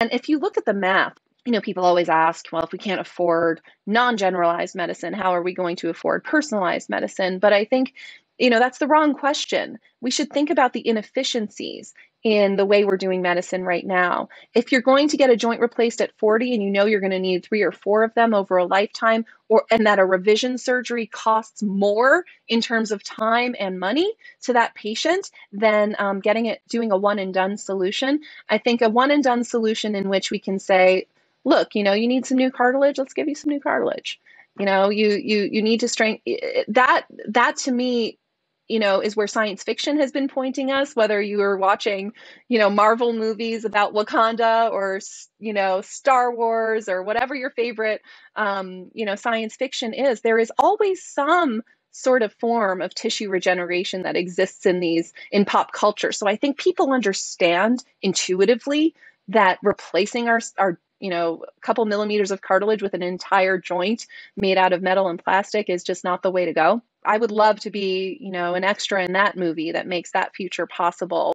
And if you look at the math, you know, people always ask, well, if we can't afford non generalized medicine, how are we going to afford personalized medicine? But I think, you know, that's the wrong question. We should think about the inefficiencies in the way we're doing medicine right now. If you're going to get a joint replaced at 40 and you know you're going to need three or four of them over a lifetime, or and that a revision surgery costs more in terms of time and money to that patient than um, getting it doing a one and done solution, I think a one and done solution in which we can say, look, you know, you need some new cartilage, let's give you some new cartilage. You know, you you you need to strengthen that that to me you know, is where science fiction has been pointing us, whether you are watching, you know, Marvel movies about Wakanda or, you know, Star Wars or whatever your favorite, um, you know, science fiction is, there is always some sort of form of tissue regeneration that exists in these in pop culture. So I think people understand intuitively that replacing our, our you know, a couple millimeters of cartilage with an entire joint made out of metal and plastic is just not the way to go. I would love to be, you know, an extra in that movie that makes that future possible.